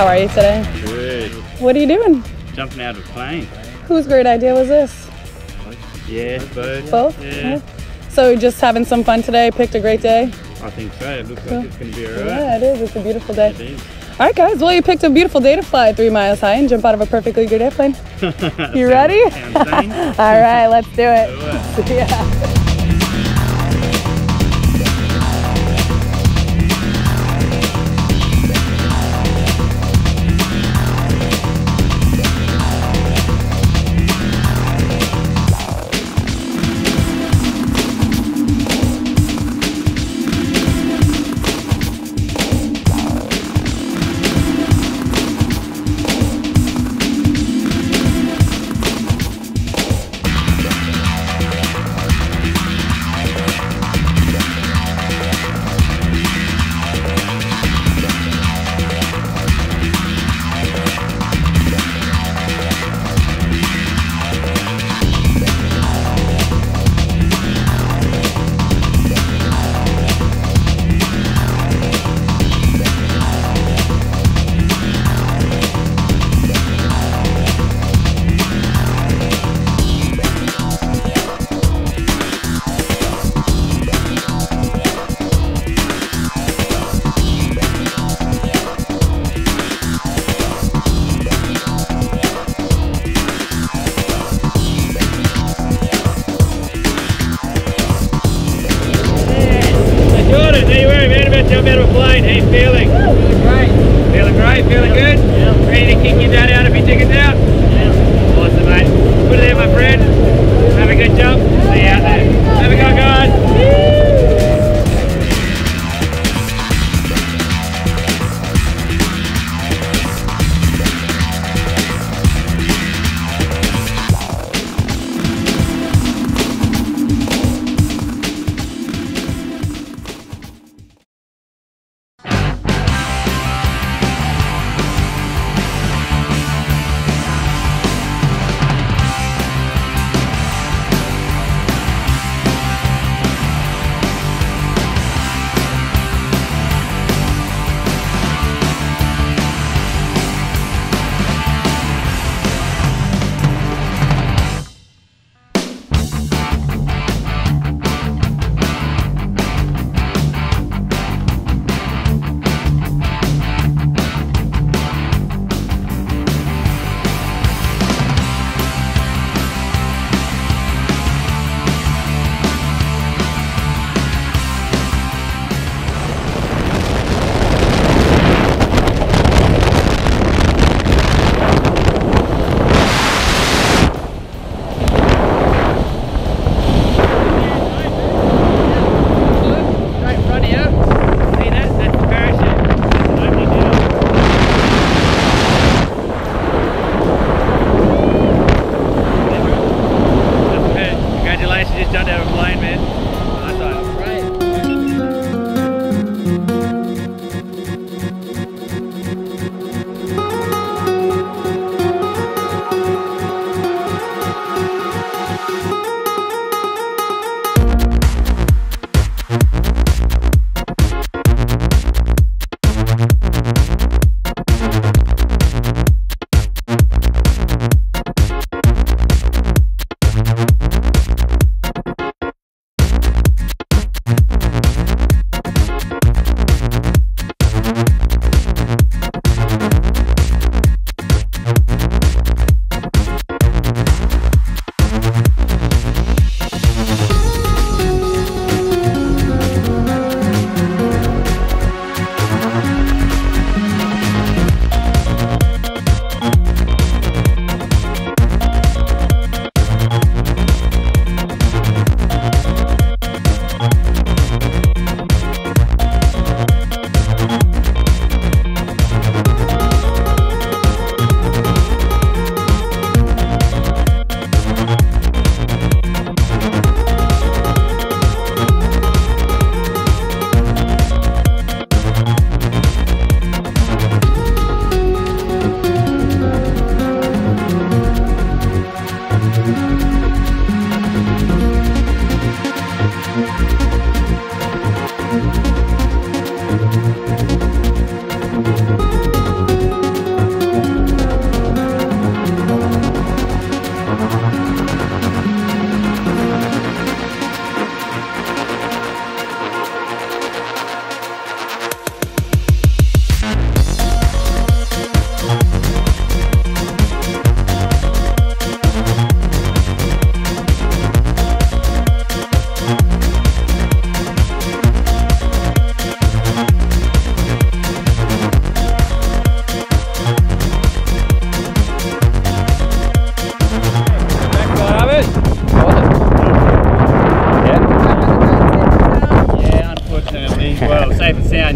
How are you today? Good. What are you doing? Jumping out of a plane. Whose great idea was this? Yeah, both. Both? Yeah. So just having some fun today, picked a great day? I think so. It looks like it's going to be alright. Yeah, it is. It's a beautiful day. It is. All right, guys. Well, you picked a beautiful day to fly three miles high and jump out of a perfectly good airplane. You ready? All right, let's do it. Do it. Are, man. About jump out of a plane. How you feeling? Feeling great. Feeling great? Feeling good? Yeah. Ready to kick your dad out if he tickets out? Yeah. Awesome, mate. Put it there, my friend. Have a good jump.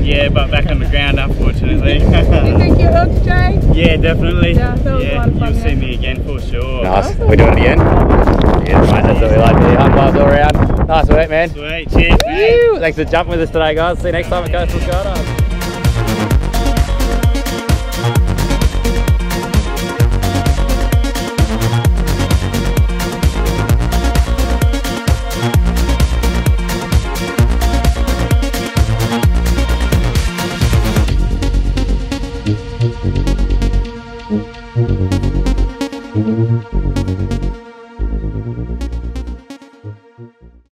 Safe yeah, but back on the ground, unfortunately. you think you hooked, Jay? yeah, definitely. Yeah, that was a lot of fun, You'll see yeah. me again for sure. Nice. We're doing it again. Yeah, right. That's what we like to do. High fives all around. Nice work, man. Sweet, cheers. Woo! Thanks for jumping with us today, guys. See you next time at Coastal Skydiving.